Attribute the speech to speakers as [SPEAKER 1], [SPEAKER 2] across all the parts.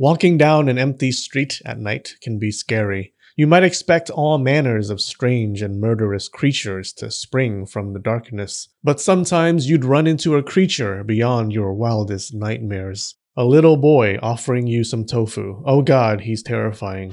[SPEAKER 1] Walking down an empty street at night can be scary. You might expect all manners of strange and murderous creatures to spring from the darkness, but sometimes you'd run into a creature beyond your wildest nightmares. A little boy offering you some tofu. Oh god, he's terrifying.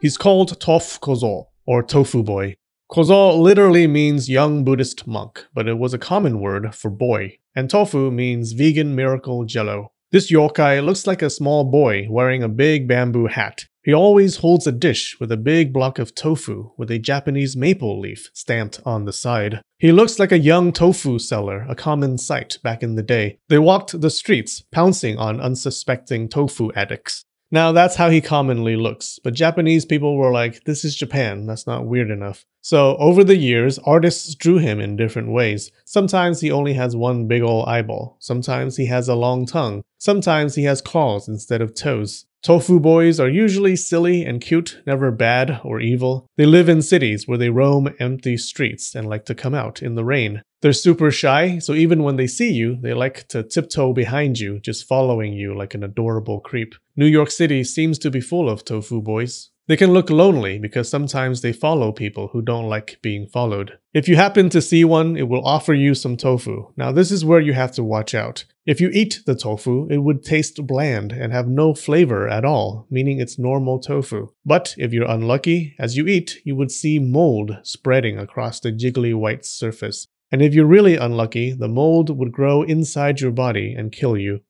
[SPEAKER 1] He's called Tofu Kozo, or Tofu Boy. Kozo literally means young Buddhist monk, but it was a common word for boy, and tofu means vegan miracle jello. This yokai looks like a small boy wearing a big bamboo hat. He always holds a dish with a big block of tofu with a Japanese maple leaf stamped on the side. He looks like a young tofu seller, a common sight back in the day. They walked the streets, pouncing on unsuspecting tofu addicts. Now, that's how he commonly looks, but Japanese people were like, this is Japan, that's not weird enough. So, over the years, artists drew him in different ways. Sometimes he only has one big ol' eyeball, sometimes he has a long tongue, sometimes he has claws instead of toes. Tofu boys are usually silly and cute, never bad or evil. They live in cities where they roam empty streets and like to come out in the rain. They're super shy, so even when they see you, they like to tiptoe behind you, just following you like an adorable creep. New York City seems to be full of tofu boys. They can look lonely because sometimes they follow people who don't like being followed. If you happen to see one, it will offer you some tofu. Now, this is where you have to watch out. If you eat the tofu, it would taste bland and have no flavor at all, meaning it's normal tofu. But if you're unlucky, as you eat, you would see mold spreading across the jiggly white surface. And if you're really unlucky, the mold would grow inside your body and kill you.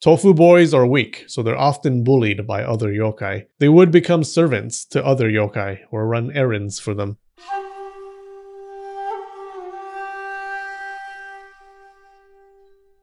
[SPEAKER 1] Tofu boys are weak, so they're often bullied by other yokai. They would become servants to other yokai or run errands for them.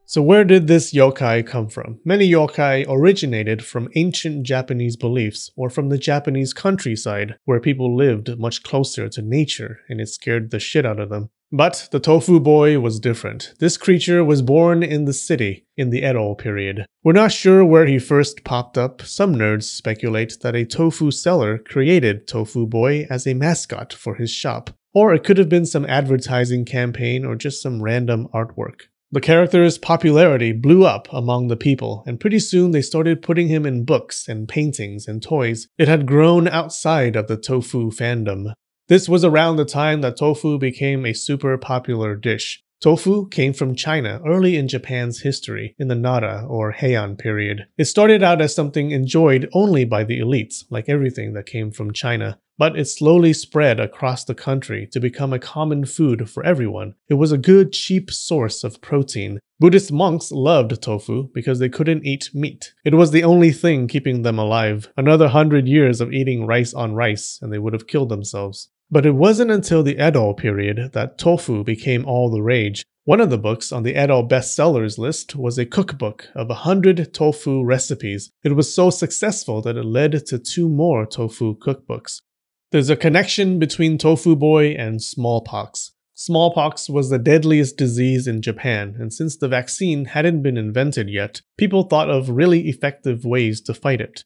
[SPEAKER 1] So where did this yokai come from? Many yokai originated from ancient Japanese beliefs or from the Japanese countryside where people lived much closer to nature and it scared the shit out of them. But the tofu boy was different. This creature was born in the city in the Edo period. We're not sure where he first popped up. Some nerds speculate that a tofu seller created Tofu Boy as a mascot for his shop. Or it could have been some advertising campaign or just some random artwork. The character's popularity blew up among the people, and pretty soon they started putting him in books and paintings and toys. It had grown outside of the tofu fandom. This was around the time that tofu became a super popular dish. Tofu came from China early in Japan's history, in the Nara or Heian period. It started out as something enjoyed only by the elites, like everything that came from China, but it slowly spread across the country to become a common food for everyone. It was a good, cheap source of protein. Buddhist monks loved tofu because they couldn't eat meat. It was the only thing keeping them alive. Another hundred years of eating rice on rice, and they would have killed themselves. But it wasn't until the Edo period that tofu became all the rage. One of the books on the Edo bestsellers list was a cookbook of 100 tofu recipes. It was so successful that it led to two more tofu cookbooks. There's a connection between Tofu Boy and smallpox. Smallpox was the deadliest disease in Japan, and since the vaccine hadn't been invented yet, people thought of really effective ways to fight it.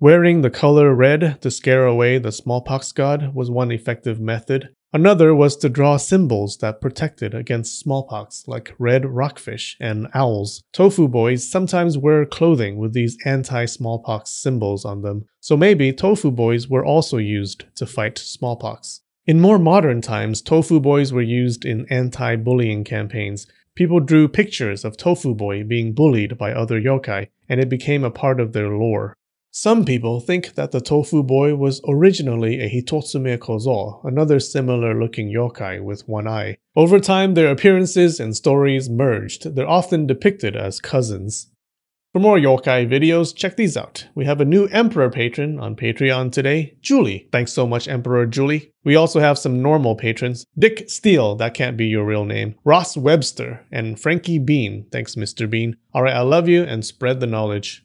[SPEAKER 1] Wearing the color red to scare away the smallpox god was one effective method. Another was to draw symbols that protected against smallpox, like red rockfish and owls. Tofu boys sometimes wear clothing with these anti smallpox symbols on them, so maybe tofu boys were also used to fight smallpox. In more modern times, tofu boys were used in anti bullying campaigns. People drew pictures of Tofu Boy being bullied by other yokai, and it became a part of their lore. Some people think that the Tofu Boy was originally a Hitotsume Kozo, another similar looking yokai with one eye. Over time, their appearances and stories merged. They're often depicted as cousins. For more yokai videos, check these out. We have a new Emperor patron on Patreon today, Julie. Thanks so much, Emperor Julie. We also have some normal patrons, Dick Steele, that can't be your real name, Ross Webster, and Frankie Bean. Thanks, Mr. Bean. Alright, I love you and spread the knowledge.